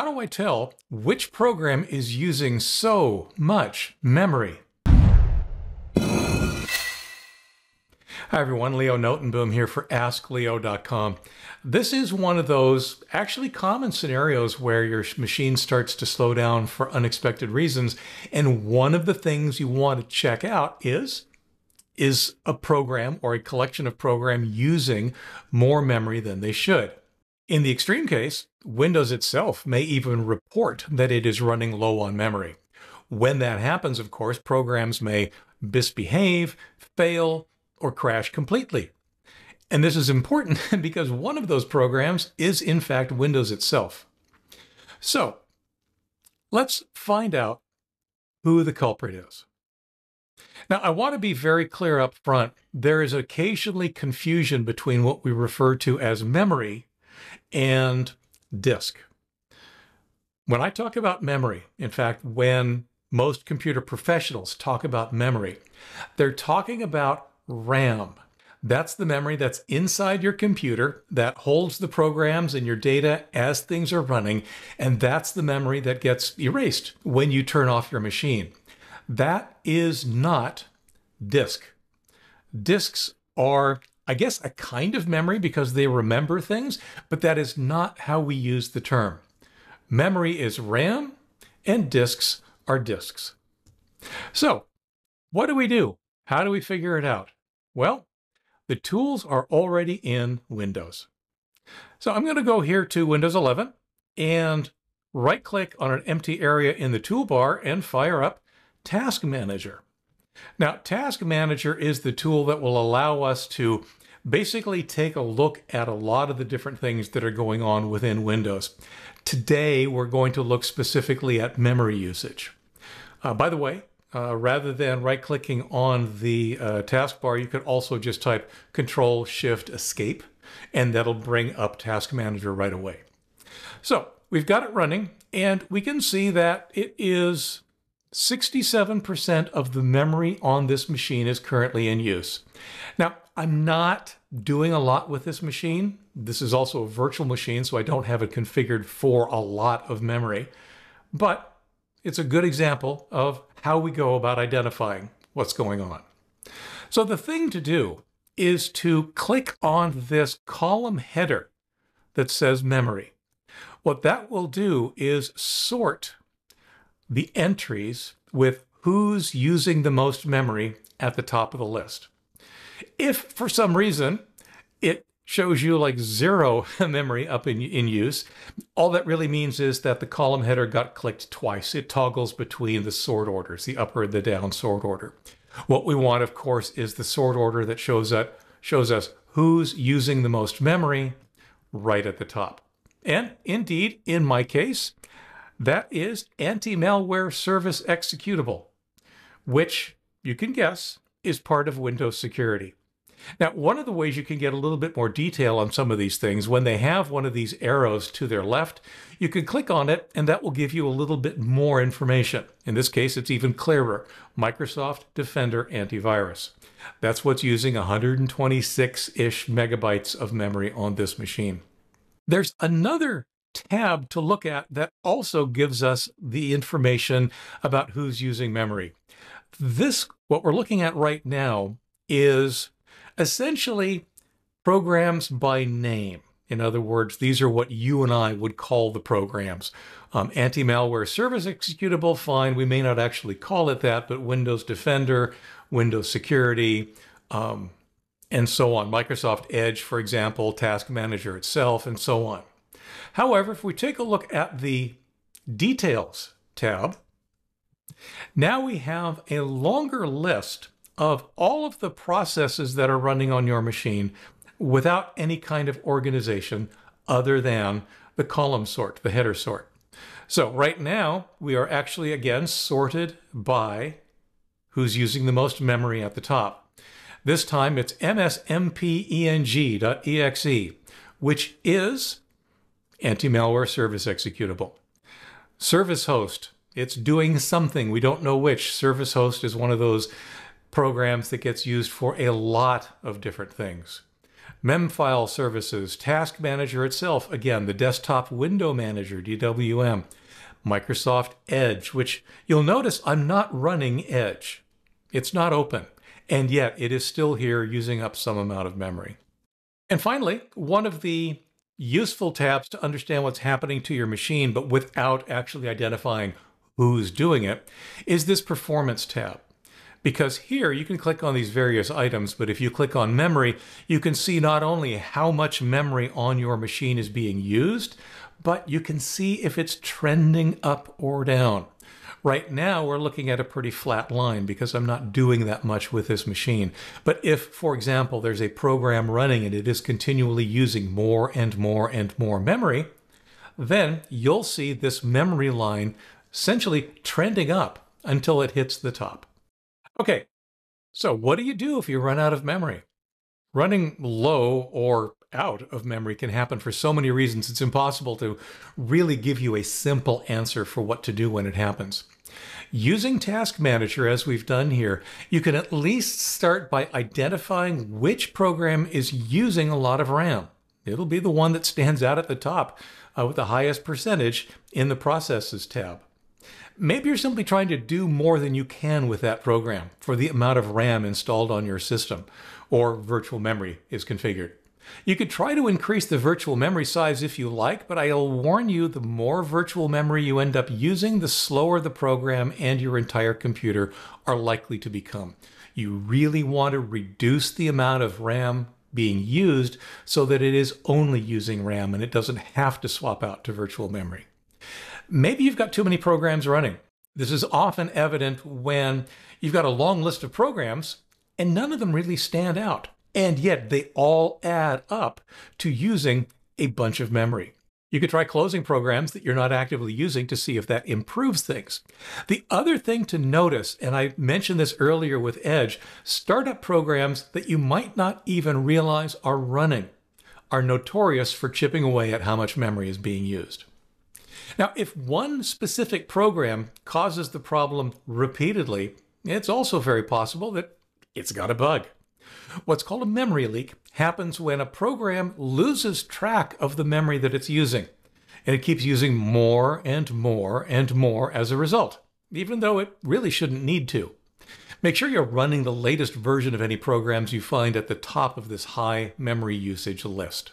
How do I tell which program is using so much memory? Hi everyone, Leo Notenboom here for AskLeo.com. This is one of those actually common scenarios where your machine starts to slow down for unexpected reasons. And one of the things you want to check out is, is a program or a collection of program using more memory than they should. In the extreme case, Windows itself may even report that it is running low on memory. When that happens, of course, programs may misbehave, fail, or crash completely. And this is important because one of those programs is in fact Windows itself. So let's find out who the culprit is. Now, I want to be very clear up front. There is occasionally confusion between what we refer to as memory and disk. When I talk about memory, in fact, when most computer professionals talk about memory, they're talking about RAM. That's the memory that's inside your computer that holds the programs and your data as things are running. And that's the memory that gets erased when you turn off your machine. That is not disk. Disks are I guess, a kind of memory because they remember things, but that is not how we use the term. Memory is RAM and disks are disks. So, what do we do? How do we figure it out? Well, the tools are already in Windows. So I'm going to go here to Windows 11 and right click on an empty area in the toolbar and fire up Task Manager. Now, Task Manager is the tool that will allow us to basically take a look at a lot of the different things that are going on within Windows. Today, we're going to look specifically at memory usage. Uh, by the way, uh, rather than right clicking on the uh, taskbar, you could also just type Control Shift Escape, and that'll bring up Task Manager right away. So we've got it running, and we can see that it is 67% of the memory on this machine is currently in use. Now, I'm not doing a lot with this machine. This is also a virtual machine, so I don't have it configured for a lot of memory. But it's a good example of how we go about identifying what's going on. So the thing to do is to click on this column header that says memory. What that will do is sort the entries with who's using the most memory at the top of the list. If for some reason it shows you like zero memory up in, in use, all that really means is that the column header got clicked twice. It toggles between the sort orders, the upper or the down sort order. What we want, of course, is the sort order that shows, that, shows us who's using the most memory right at the top. And indeed, in my case, that is anti-malware service executable, which you can guess is part of Windows security. Now, one of the ways you can get a little bit more detail on some of these things, when they have one of these arrows to their left, you can click on it and that will give you a little bit more information. In this case, it's even clearer, Microsoft Defender Antivirus. That's what's using 126-ish megabytes of memory on this machine. There's another tab to look at that also gives us the information about who's using memory. This, what we're looking at right now, is essentially programs by name. In other words, these are what you and I would call the programs. Um, Anti-malware service executable, fine. We may not actually call it that, but Windows Defender, Windows Security, um, and so on. Microsoft Edge, for example, Task Manager itself, and so on. However, if we take a look at the Details tab, now we have a longer list of all of the processes that are running on your machine without any kind of organization other than the column sort, the header sort. So right now, we are actually, again, sorted by who's using the most memory at the top. This time it's msmpeng.exe, which is anti-malware service executable. Service host, it's doing something. We don't know which. Service host is one of those programs that gets used for a lot of different things. Memfile services, Task Manager itself, again, the desktop window manager, DWM, Microsoft Edge, which you'll notice I'm not running Edge. It's not open, and yet it is still here using up some amount of memory. And finally, one of the useful tabs to understand what's happening to your machine, but without actually identifying who's doing it, is this Performance tab. Because here you can click on these various items, but if you click on memory, you can see not only how much memory on your machine is being used, but you can see if it's trending up or down. Right now, we're looking at a pretty flat line because I'm not doing that much with this machine. But if, for example, there's a program running and it is continually using more and more and more memory, then you'll see this memory line essentially trending up until it hits the top. Okay, so what do you do if you run out of memory? Running low or out of memory can happen for so many reasons, it's impossible to really give you a simple answer for what to do when it happens. Using Task Manager, as we've done here, you can at least start by identifying which program is using a lot of RAM. It'll be the one that stands out at the top uh, with the highest percentage in the Processes tab. Maybe you're simply trying to do more than you can with that program for the amount of RAM installed on your system or virtual memory is configured. You could try to increase the virtual memory size if you like, but I'll warn you the more virtual memory you end up using, the slower the program and your entire computer are likely to become. You really want to reduce the amount of RAM being used so that it is only using RAM and it doesn't have to swap out to virtual memory. Maybe you've got too many programs running. This is often evident when you've got a long list of programs and none of them really stand out. And yet they all add up to using a bunch of memory. You could try closing programs that you're not actively using to see if that improves things. The other thing to notice, and I mentioned this earlier with Edge, startup programs that you might not even realize are running are notorious for chipping away at how much memory is being used. Now, if one specific program causes the problem repeatedly, it's also very possible that it's got a bug. What's called a memory leak happens when a program loses track of the memory that it's using, and it keeps using more and more and more as a result, even though it really shouldn't need to. Make sure you're running the latest version of any programs you find at the top of this high memory usage list.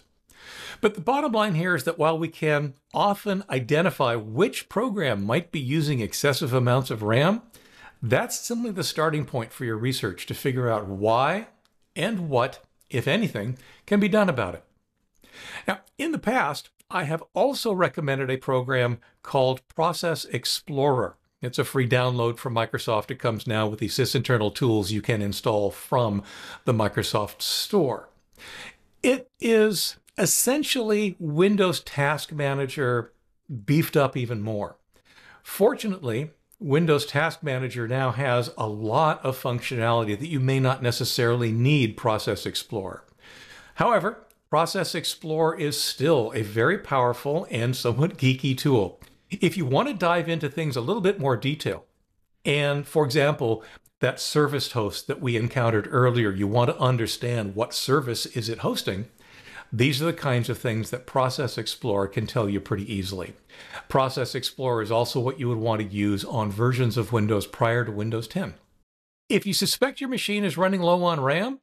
But the bottom line here is that while we can often identify which program might be using excessive amounts of RAM, that's simply the starting point for your research to figure out why and what, if anything, can be done about it. Now, in the past, I have also recommended a program called Process Explorer. It's a free download from Microsoft. It comes now with the sysinternal tools you can install from the Microsoft Store. It is essentially Windows Task Manager beefed up even more. Fortunately, Windows Task Manager now has a lot of functionality that you may not necessarily need Process Explorer. However, Process Explorer is still a very powerful and somewhat geeky tool. If you want to dive into things a little bit more detail, and for example, that service host that we encountered earlier, you want to understand what service is it hosting, these are the kinds of things that Process Explorer can tell you pretty easily. Process Explorer is also what you would want to use on versions of Windows prior to Windows 10. If you suspect your machine is running low on RAM,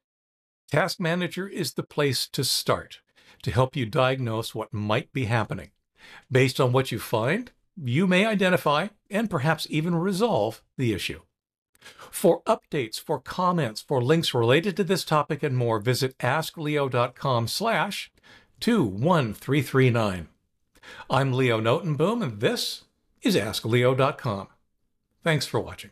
Task Manager is the place to start to help you diagnose what might be happening. Based on what you find, you may identify and perhaps even resolve the issue. For updates, for comments, for links related to this topic and more, visit askleo.com slash 21339. I'm Leo Notenboom, and this is AskLeo.com. Thanks for watching.